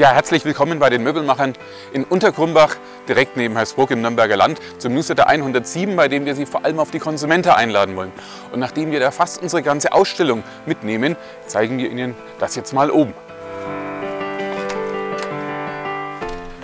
Ja, herzlich willkommen bei den Möbelmachern in Unterkrumbach, direkt neben Hersbruck im Nürnberger Land, zum Newsletter 107, bei dem wir Sie vor allem auf die Konsumenter einladen wollen. Und nachdem wir da fast unsere ganze Ausstellung mitnehmen, zeigen wir Ihnen das jetzt mal oben.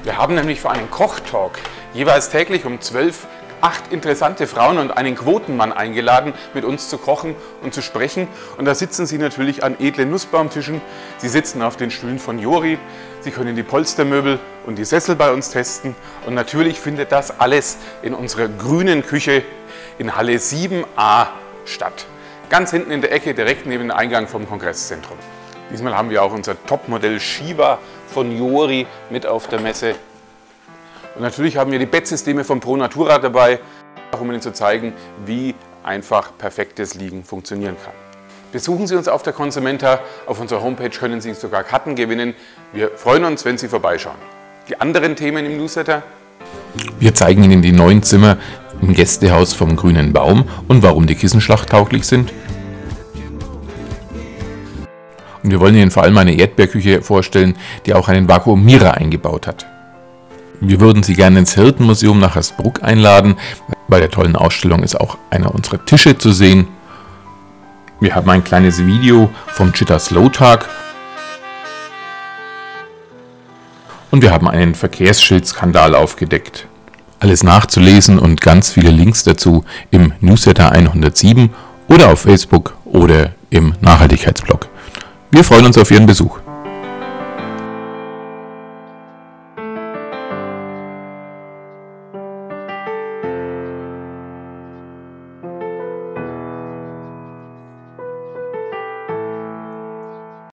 Wir haben nämlich für einen Kochtalk jeweils täglich um 12 Uhr acht interessante Frauen und einen Quotenmann eingeladen, mit uns zu kochen und zu sprechen. Und da sitzen sie natürlich an edlen Nussbaumtischen. Sie sitzen auf den Stühlen von Jori. Sie können die Polstermöbel und die Sessel bei uns testen. Und natürlich findet das alles in unserer grünen Küche in Halle 7a statt. Ganz hinten in der Ecke, direkt neben dem Eingang vom Kongresszentrum. Diesmal haben wir auch unser Topmodell Shiva von Jori mit auf der Messe. Und natürlich haben wir die Bettsysteme von Pro Natura dabei, um Ihnen zu zeigen, wie einfach perfektes Liegen funktionieren kann. Besuchen Sie uns auf der Consumenta. Auf unserer Homepage können Sie sogar Karten gewinnen. Wir freuen uns, wenn Sie vorbeischauen. Die anderen Themen im Newsletter? Wir zeigen Ihnen die neuen Zimmer im Gästehaus vom Grünen Baum und warum die Kissen schlachttauglich sind. Und wir wollen Ihnen vor allem eine Erdbeerküche vorstellen, die auch einen Vakuumierer eingebaut hat. Wir würden Sie gerne ins Hirtenmuseum nach Hersbruck einladen. Bei der tollen Ausstellung ist auch einer unserer Tische zu sehen. Wir haben ein kleines Video vom Chitta Slow Tag. Und wir haben einen Verkehrsschildskandal aufgedeckt. Alles nachzulesen und ganz viele Links dazu im Newsletter 107 oder auf Facebook oder im Nachhaltigkeitsblog. Wir freuen uns auf Ihren Besuch.